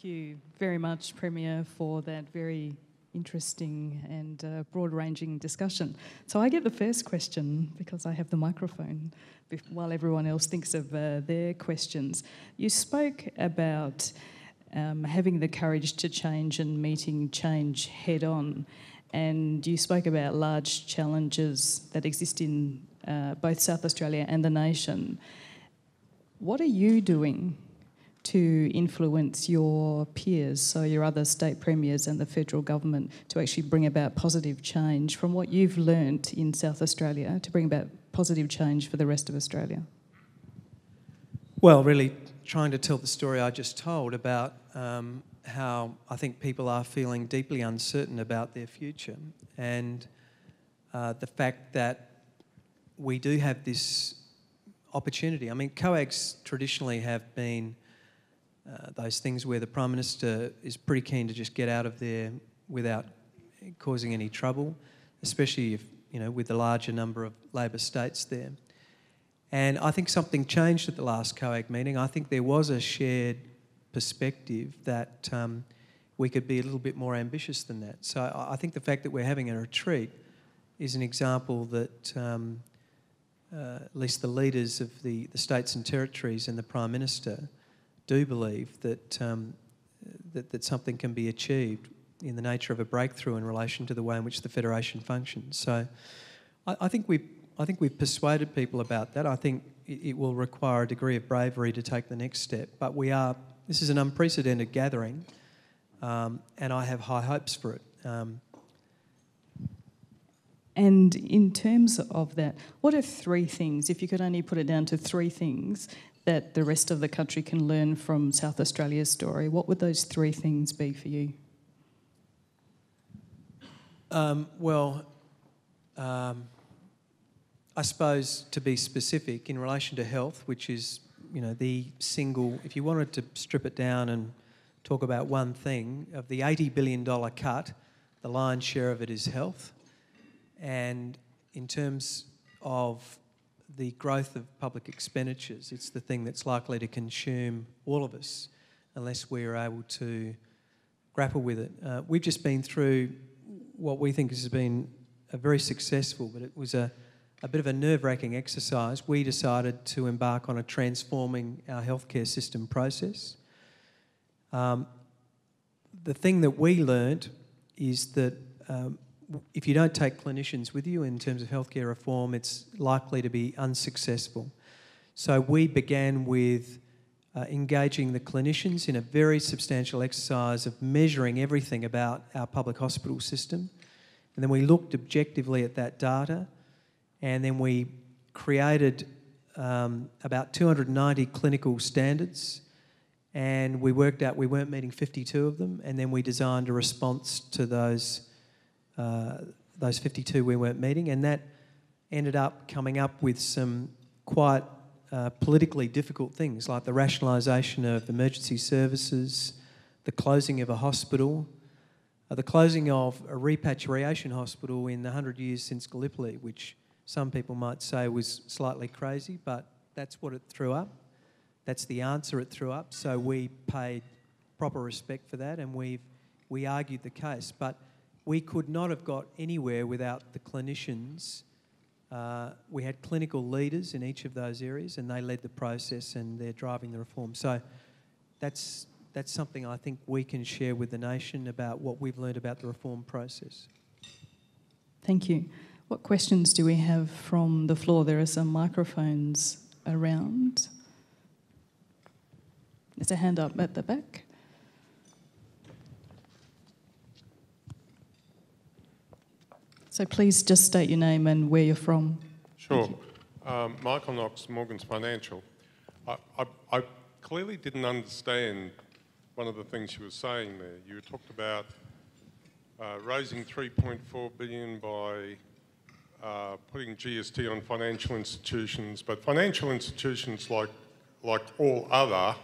Thank you very much, Premier, for that very interesting and uh, broad ranging discussion. So I get the first question because I have the microphone while everyone else thinks of uh, their questions. You spoke about um, having the courage to change and meeting change head on, and you spoke about large challenges that exist in uh, both South Australia and the nation. What are you doing to influence your peers, so your other state premiers and the federal government, to actually bring about positive change from what you've learnt in South Australia to bring about positive change for the rest of Australia? Well, really trying to tell the story I just told about um, how I think people are feeling deeply uncertain about their future and uh, the fact that we do have this opportunity. I mean, COAGs traditionally have been uh, those things where the Prime Minister is pretty keen to just get out of there without causing any trouble, especially if, you know, with the larger number of Labor states there. And I think something changed at the last COAG meeting. I think there was a shared perspective that um, we could be a little bit more ambitious than that. So I think the fact that we're having a retreat is an example that um, uh, at least the leaders of the, the states and territories and the Prime Minister do believe that, um, that, that something can be achieved in the nature of a breakthrough in relation to the way in which the Federation functions. So I, I think, we've, I think we've persuaded people about that. I think it, it, will require a degree of bravery to take the next step. But we are, this is an unprecedented gathering, um, and I have high hopes for it. Um, and in terms of that, what are three things, if you could only put it down to three things, that the rest of the country can learn from South Australia's story, what would those three things be for you? Um, well, um, I suppose to be specific in relation to health, which is you know the single. If you wanted to strip it down and talk about one thing of the eighty billion dollar cut, the lion's share of it is health, and in terms of the growth of public expenditures. It's the thing that's likely to consume all of us unless we're able to grapple with it. Uh, we've just been through what we think has been a very successful, but it was a, a bit of a nerve wracking exercise. We decided to embark on a transforming our healthcare system process. Um, the thing that we learnt is that um, if you don't take clinicians with you in terms of healthcare reform, it's likely to be unsuccessful. So we began with uh, engaging the clinicians in a very substantial exercise of measuring everything about our public hospital system. And then we looked objectively at that data, and then we created um, about 290 clinical standards. And we worked out we weren't meeting 52 of them, and then we designed a response to those uh, those 52 we weren't meeting, and that ended up coming up with some quite uh, politically difficult things like the rationalisation of emergency services, the closing of a hospital, uh, the closing of a repatriation hospital in the 100 years since Gallipoli, which some people might say was slightly crazy, but that's what it threw up. That's the answer it threw up. So we paid proper respect for that and we've, we argued the case. But we could not have got anywhere without the clinicians. Uh, we had clinical leaders in each of those areas, and they led the process and they're driving the reform. So that's, that's something I think we can share with the nation about what we've learned about the reform process. Thank you. What questions do we have from the floor? There are some microphones around. There's a hand up at the back. So please just state your name and where you're from. Sure. Um, Michael Knox, Morgans Financial. I, I, I, clearly didn't understand one of the things you were saying there. You talked about uh, raising 3.4 billion by uh, putting GST on financial institutions, but financial institutions, like like all other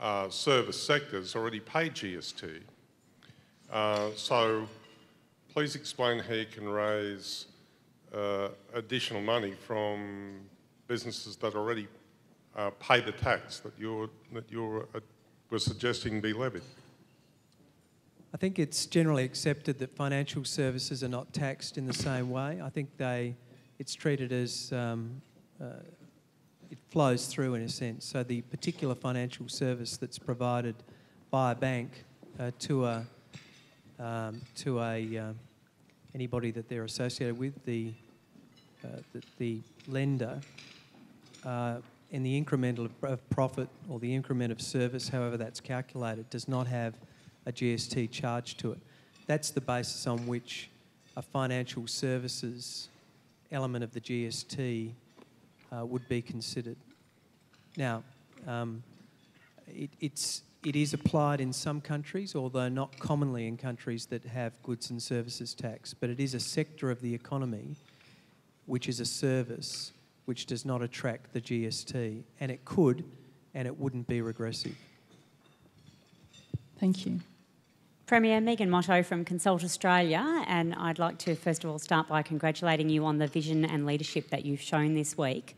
uh, service sectors, already pay GST. Uh, so please explain how you can raise uh, additional money from businesses that already uh, pay the tax that you're, that you're uh, were suggesting be levied. I think it's generally accepted that financial services are not taxed in the same way. I think they, it's treated as um, uh, it flows through in a sense. So the particular financial service that's provided by a bank uh, to a um, to a uh, anybody that they're associated with, the uh, the, the, lender, uh, in the incremental of profit or the increment of service, however that's calculated, does not have a GST charge to it. That's the basis on which a financial services element of the GST uh, would be considered. Now, um, it, it's, it is applied in some countries, although not commonly in countries that have goods and services tax, but it is a sector of the economy which is a service which does not attract the GST, and it could, and it wouldn't be regressive. Thank you. Premier Megan Motto from Consult Australia, and I'd like to first of all start by congratulating you on the vision and leadership that you've shown this week.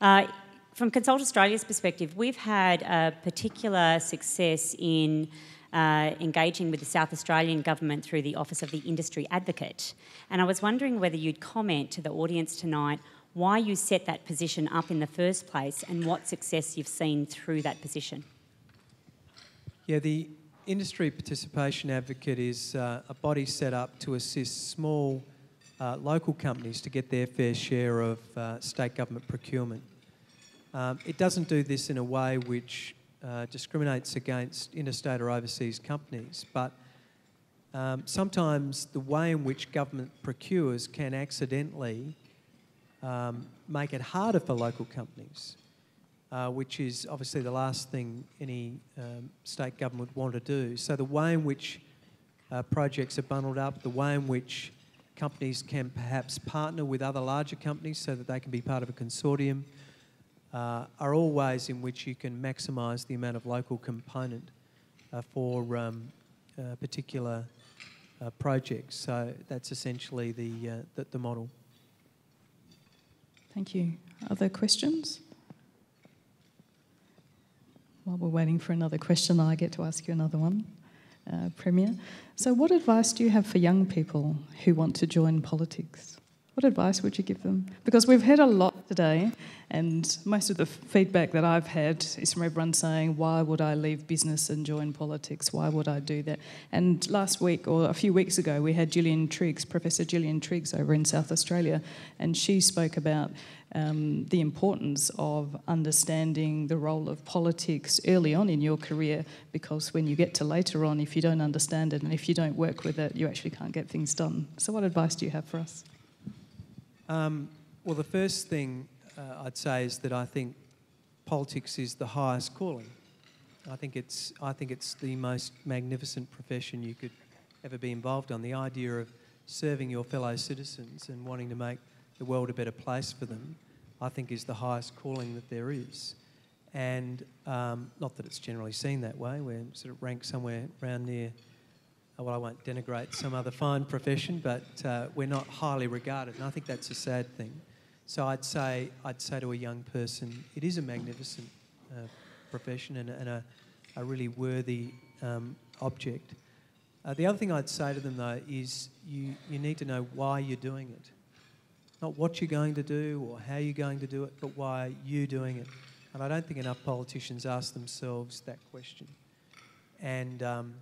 Uh, from Consult Australia's perspective, we've had a particular success in uh, engaging with the South Australian Government through the Office of the Industry Advocate. And I was wondering whether you'd comment to the audience tonight why you set that position up in the first place and what success you've seen through that position. Yeah, the Industry Participation Advocate is uh, a body set up to assist small uh, local companies to get their fair share of uh, state government procurement. Um, it doesn't do this in a way which uh, discriminates against interstate or overseas companies, but um, sometimes the way in which government procures can accidentally um, make it harder for local companies uh, which is obviously the last thing any um, state government would want to do. So the way in which uh, projects are bundled up, the way in which companies can perhaps partner with other larger companies so that they can be part of a consortium uh, are all ways in which you can maximise the amount of local component uh, for um, particular uh, projects. So that's essentially the, uh, the, the model. Thank you. Other questions? While we're waiting for another question, I get to ask you another one, uh, Premier. So, what advice do you have for young people who want to join politics? What advice would you give them? Because we've had a lot today, and most of the feedback that I've had is from everyone saying, Why would I leave business and join politics? Why would I do that? And last week, or a few weeks ago, we had Gillian Triggs, Professor Gillian Triggs over in South Australia, and she spoke about um, the importance of understanding the role of politics early on in your career because when you get to later on, if you don't understand it and if you don't work with it, you actually can't get things done. So, what advice do you have for us? Um, well, the first thing uh, I'd say is that I think politics is the highest calling. I think it's I think it's the most magnificent profession you could ever be involved on. The idea of serving your fellow citizens and wanting to make the world a better place for them, I think is the highest calling that there is. And um, not that it's generally seen that way, we're sort of ranked somewhere around near, uh, well, I won't denigrate some other fine profession, but uh, we're not highly regarded, and I think that's a sad thing. So I'd say, I'd say to a young person, it is a magnificent uh, profession and, and a, a, really worthy um, object. Uh, the other thing I'd say to them, though, is you, you need to know why you're doing it. Not what you're going to do or how you're going to do it, but why you're doing it. And I don't think enough politicians ask themselves that question. And, um,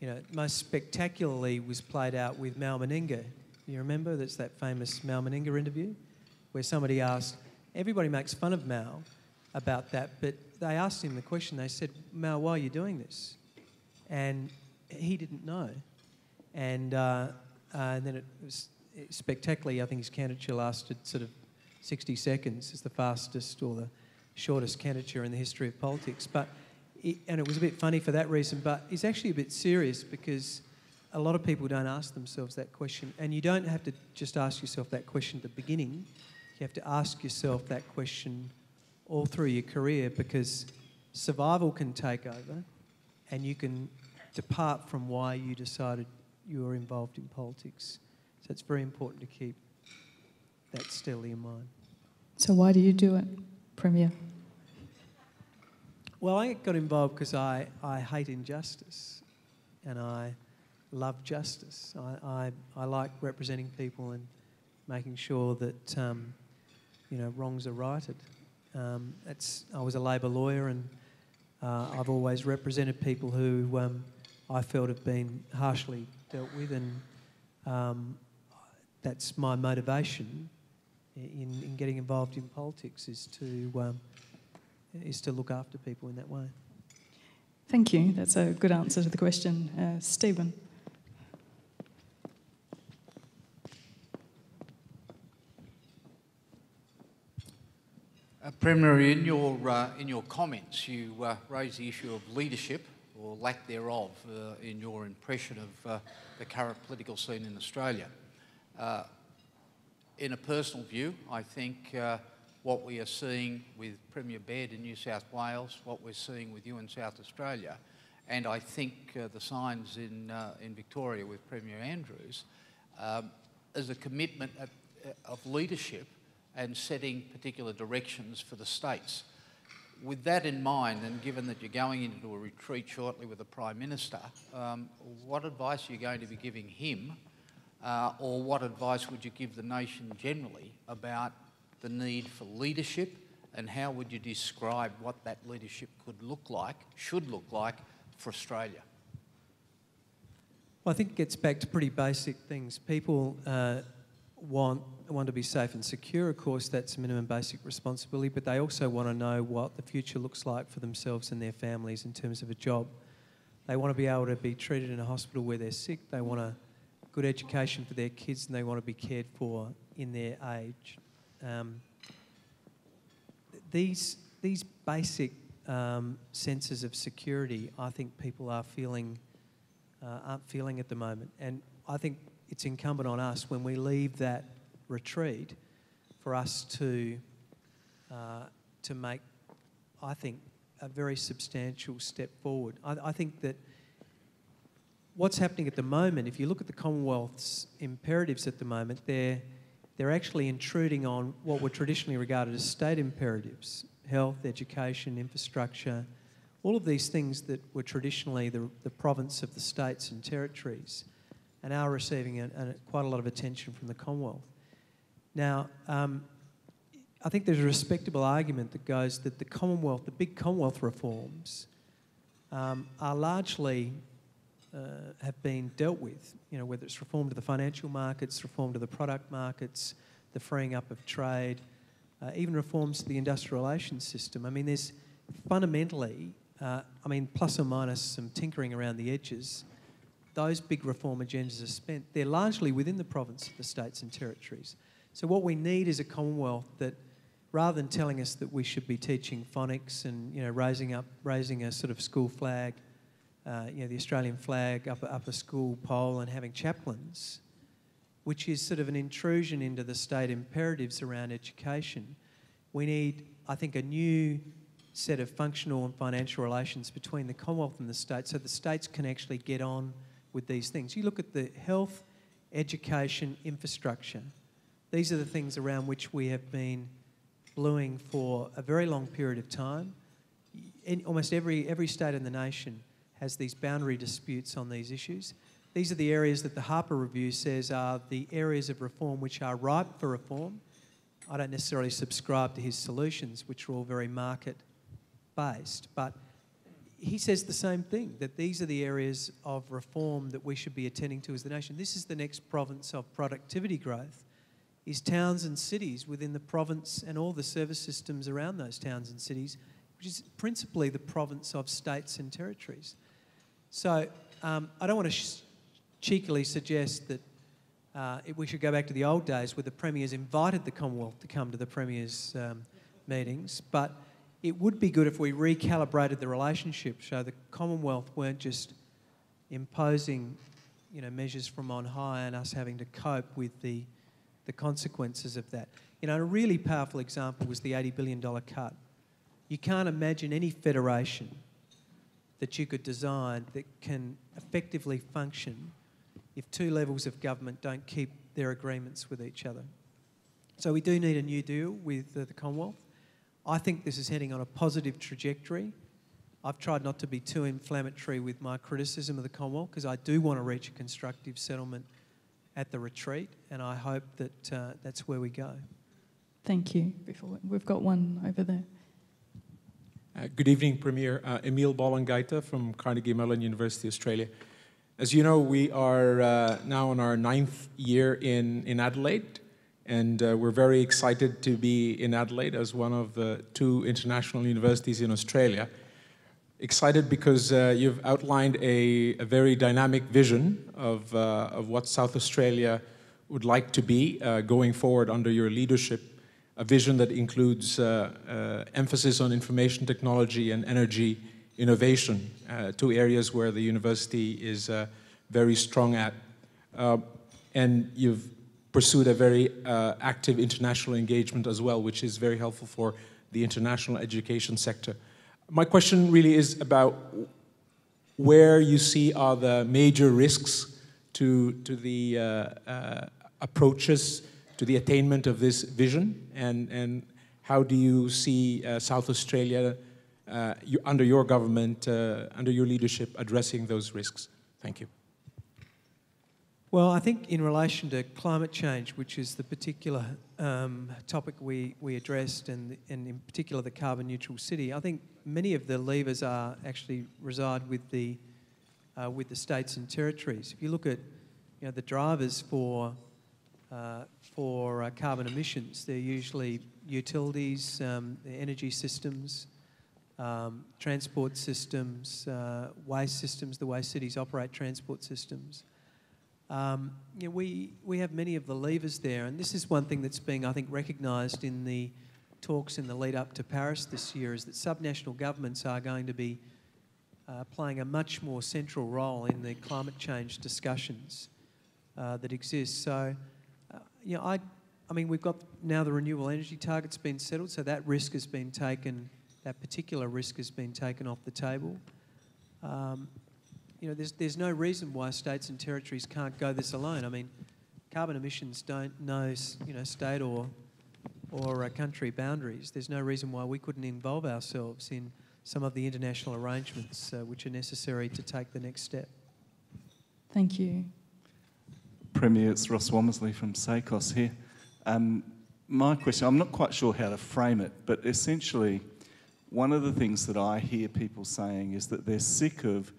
you know, most spectacularly was played out with Mal Meninga. You remember? That's that famous Mal Meninga interview where somebody asked, everybody makes fun of Mal about that, but they asked him the question, they said, Mal, why are you doing this? And he didn't know. And, uh, uh, and then it was spectacularly, I think his candidature lasted sort of 60 seconds. It's the fastest or the shortest candidature in the history of politics. But it, and it was a bit funny for that reason. But it's actually a bit serious because a lot of people don't ask themselves that question. And you don't have to just ask yourself that question at the beginning. You have to ask yourself that question all through your career because survival can take over, and you can depart from why you decided you were involved in politics. So it's very important to keep that steadily in mind. So, why do you do it, Premier? well, I got involved because I, I hate injustice and I love justice. I, I, I like representing people and making sure that um, you know wrongs are righted. Um, I was a Labor lawyer and uh, I've always represented people who um, I felt have been harshly dealt with, and um, that's my motivation in, in getting involved in politics is to um, is to look after people in that way. Thank you. That's a good answer to the question, uh, Stephen. Premier, in your, uh, in your comments, you uh, raised the issue of leadership or lack thereof uh, in your impression of uh, the current political scene in Australia. Uh, in a personal view, I think what we are seeing with Premier Baird in New South Wales, what we're seeing with you in South Australia, and I think the signs in, in Victoria with Premier Andrews, um, is a commitment of, of leadership and setting particular directions for the states. With that in mind, and given that you're going into a retreat shortly with the Prime Minister, um, what advice are you going to be giving him, uh, or what advice would you give the nation generally about the need for leadership, and how would you describe what that leadership could look like, should look like, for Australia? Well, I think it gets back to pretty basic things. People uh, want want to be safe and secure, of course, that's a minimum basic responsibility, but they also want to know what the future looks like for themselves and their families in terms of a job. They want to be able to be treated in a hospital where they're sick. They want a good education for their kids and they want to be cared for in their age. Um, these, these basic um, senses of security, I think people are feeling, uh, aren't feeling at the moment. And I think it's incumbent on us when we leave that retreat for us to, uh, to make, I think, a very substantial step forward. I, I think that what's happening at the moment, if you look at the Commonwealth's imperatives at the moment, they're, they're actually intruding on what were traditionally regarded as state imperatives health, education, infrastructure, all of these things that were traditionally the, the province of the states and territories are receiving a, a, quite a lot of attention from the Commonwealth. Now, um, I think there's a respectable argument that goes that the Commonwealth, the big Commonwealth reforms, um, are largely uh, have been dealt with. You know, whether it's reform to the financial markets, reform to the product markets, the freeing up of trade, uh, even reforms to the industrial relations system. I mean, there's fundamentally, uh, I mean, plus or minus some tinkering around the edges. Those big reform agendas are spent. They're largely within the province of the states and territories. So what we need is a Commonwealth that, rather than telling us that we should be teaching phonics and you know raising up raising a sort of school flag, uh, you know the Australian flag up up a school pole and having chaplains, which is sort of an intrusion into the state imperatives around education. We need, I think, a new set of functional and financial relations between the Commonwealth and the states so the states can actually get on with these things. You look at the health, education, infrastructure these are the things around which we have been bluing for a very long period of time. In almost every, every state in the nation has these boundary disputes on these issues. These are the areas that the Harper Review says are the areas of reform which are ripe for reform. I don't necessarily subscribe to his solutions, which are all very market based, but he says the same thing that these are the areas of reform that we should be attending to as the nation. This is the next province of productivity growth is towns and cities within the province and all the service systems around those towns and cities, which is principally the province of states and territories. So um, I don't want to cheekily suggest that uh, we should go back to the old days where the premiers invited the Commonwealth to come to the premiers' um, meetings, but it would be good if we recalibrated the relationship so the Commonwealth weren't just imposing you know, measures from on high and us having to cope with the the consequences of that. You know, a really powerful example was the $80 billion cut. You can't imagine any federation that you could design that can effectively function if two levels of government don't keep their agreements with each other. So we do need a new deal with the Commonwealth. I think this is heading on a positive trajectory. I've tried not to be too inflammatory with my criticism of the Commonwealth because I do want to reach a constructive settlement at the retreat, and I hope that uh, that's where we go. Thank you. Before we've got one over there. Uh, good evening, Premier. Uh, Emil Bolongaita from Carnegie Mellon University, Australia. As you know, we are uh, now in our ninth year in, in Adelaide, and uh, we're very excited to be in Adelaide as one of the two international universities in Australia. Excited because uh, you've outlined a, a, very dynamic vision of, uh, of what South Australia would like to be going forward under your leadership a vision that includes uh, uh, emphasis on information technology and energy innovation, uh, two areas where the university is uh, very strong at. Uh, and you've pursued a very uh, active international engagement as well, which is very helpful for the international education sector. My question really is about where you see are the major risks to, to the approaches to the attainment of this vision? And, and how do you see uh, South Australia uh, you, under your government, uh, under your leadership, addressing those risks? Thank you. Well, I think in relation to climate change, which is the particular um, topic we, we addressed, and, and in particular the carbon neutral city, I think many of the levers are actually reside with the, uh, with the states and territories. If you look at you know, the drivers for uh, for uh, carbon emissions. They're usually utilities, um, energy systems, um, transport systems, uh, waste systems, the way cities operate transport systems. Um, you know, we, we have many of the levers there, and this is one thing that's being, I think, recognised in the talks in the lead up to Paris this year is that subnational governments are going to be uh, playing a much more central role in the climate change discussions uh, that exist. So you know, I, I mean, we've got now the renewable energy target's been settled, so that risk has been taken, that particular risk has been taken off the table. Um, you know, there's, there's no reason why states and territories can't go this alone. I mean, carbon emissions don't know, you know, state or, or uh, country boundaries. There's no reason why we couldn't involve ourselves in some of the international arrangements uh, which are necessary to take the next step. Thank you. Premier, it's Ross Womersley from SACOSS here. Um, my question, I'm not quite sure how to frame it, but essentially, one of the things that I hear people saying is that they're sick of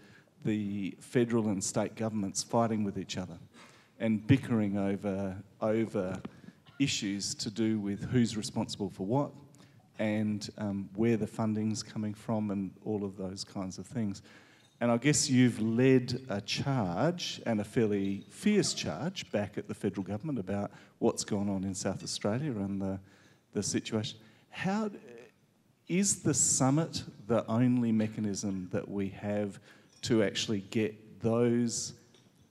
the federal and state governments fighting with each other and bickering over, over issues to do with who's responsible for what and um, where the funding's coming from and all of those kinds of things. And I guess you've led a charge, and a fairly fierce charge, back at the federal government about what's going on in South Australia and the, the situation. How is the summit the only mechanism that we have to actually get those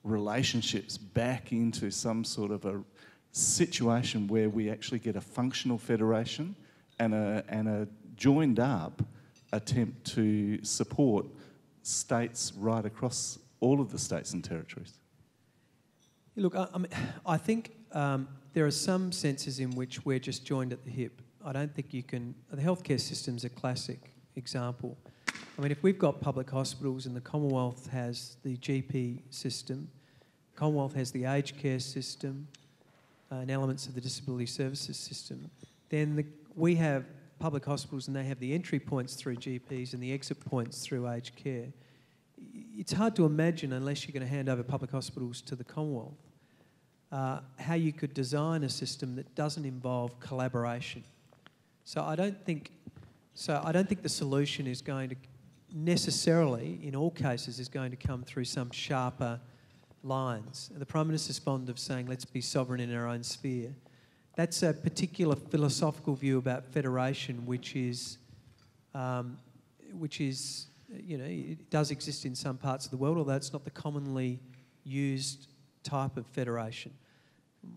relationships back into some sort of a situation where we actually get a functional federation and a, and a joined up attempt to support states right across all of the states and territories? Look, I, I, mean, I think um, there are some senses in which we're just joined at the hip. I don't think you can. The healthcare system's a classic example. I mean, if we've got public hospitals and the Commonwealth has the GP system, Commonwealth has the aged care system uh, and elements of the disability services system, then the, we have public hospitals and they have the entry points through GPs and the exit points through aged care. It's hard to imagine, unless you're going to hand over public hospitals to the Commonwealth, uh, how you could design a system that doesn't involve collaboration. So I don't think, so I don't think the solution is going to necessarily, in all cases, is going to come through some sharper lines. The Prime Minister's fond of saying, let's be sovereign in our own sphere that's a particular philosophical view about federation, which is, um, which is, you know, it does exist in some parts of the world, although it's not the commonly used type of federation.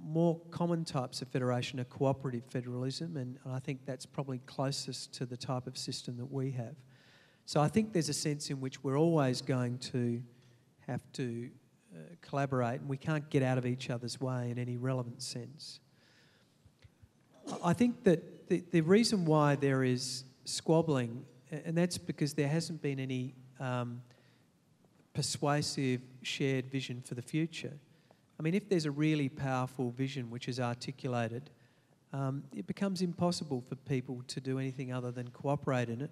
More common types of federation are cooperative federalism, and, and I think that's probably closest to the type of system that we have. So I think there's a sense in which we're always going to have to uh, collaborate, and we can't get out of each other's way in any relevant sense. I think that the, the reason why there is squabbling and that's because there hasn't been any um, persuasive shared vision for the future. I mean, if there's a really powerful vision which is articulated, um, it becomes impossible for people to do anything other than cooperate in it.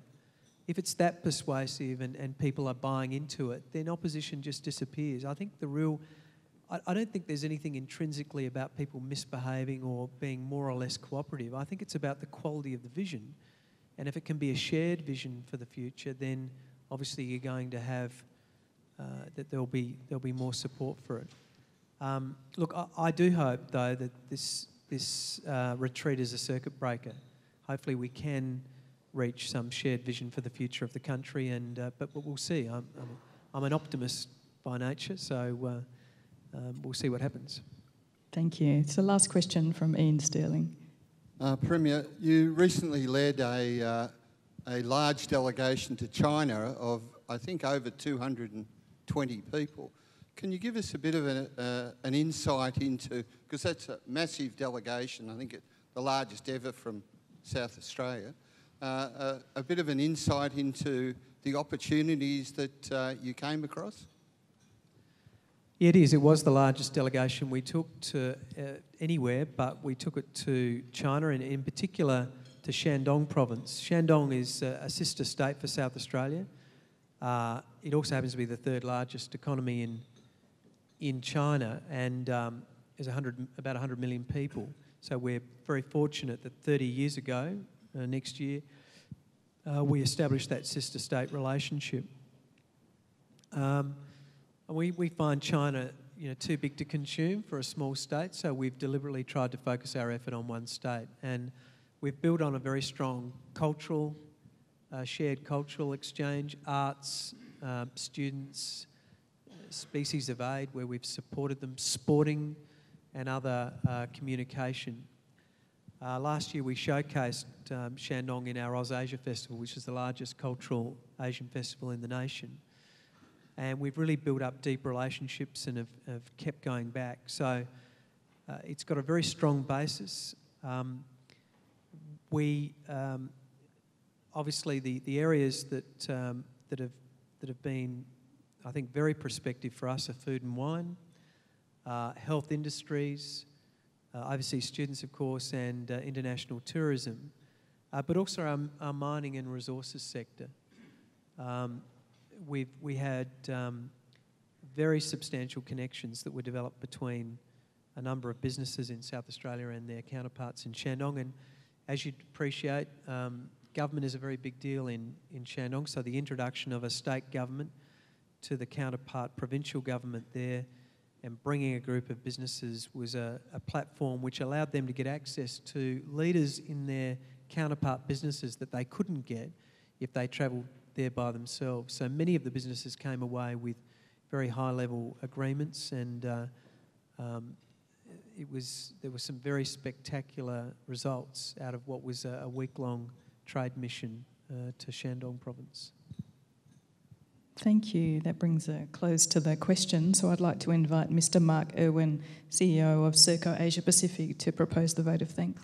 If it's that persuasive and, and people are buying into it, then opposition just disappears. I think the real, I, I don't think there's anything intrinsically about people misbehaving or being more or less cooperative. I think it's about the quality of the vision. And if it can be a shared vision for the future, then obviously you're going to have uh, that there'll be there'll be more support for it. Um, look, I, I, do hope though that this this uh, retreat is a circuit breaker. Hopefully, we can reach some shared vision for the future of the country, and uh, but, but, we'll see. I'm, I'm, I'm, an optimist by nature, so uh, um, we'll see what happens. Thank you. So, last question from Ian Sterling. Uh, Premier, you recently led a uh, a large delegation to China of I think over 220 people. Can you give us a bit of a, uh, an insight into, because that's a massive delegation, I think it, the largest ever from South Australia, uh, a, uh, bit of an insight into the opportunities that uh, you came across? It is. It was the largest delegation we took to uh, anywhere, but we took it to China and in particular to Shandong province. Shandong is a sister state for South Australia. Uh, it also happens to be the third largest economy in in China, and um, there's 100, about 100 million people. So we're very fortunate that 30 years ago, uh, next year, uh, we established that sister state relationship. Um, we, we find China you know, too big to consume for a small state, so we've deliberately tried to focus our effort on one state. And we've built on a very strong cultural, uh, shared cultural exchange, arts, uh, students, species of aid where we've supported them, sporting and other uh, communication. Uh, last year we showcased um, Shandong in our OzAsia Festival, which is the largest cultural Asian festival in the nation. And we've really built up deep relationships and have, have kept going back. So uh, it's got a very strong basis. Um, we um, obviously the, the areas that um, that have that have been I think, very prospective for us are food and wine, uh, health industries, overseas students, of course, and uh, international tourism, uh, but also our, our, mining and resources sector. Um, we've, we had um, very substantial connections that were developed between a number of businesses in South Australia and their counterparts in Shandong. And as you'd appreciate, um, government is a very big deal in, in Shandong, so the introduction of a state government to the counterpart provincial government there and bringing a group of businesses was a, a, platform which allowed them to get access to leaders in their counterpart businesses that they couldn't get if they travelled there by themselves. So many of the businesses came away with very high level agreements and uh, um, it was, there were some very spectacular results out of what was a, a week long trade mission uh, to Shandong province. Thank you. That brings a close to the question. So I'd like to invite Mr. Mark Irwin, CEO of Serco Asia Pacific, to propose the vote of thanks.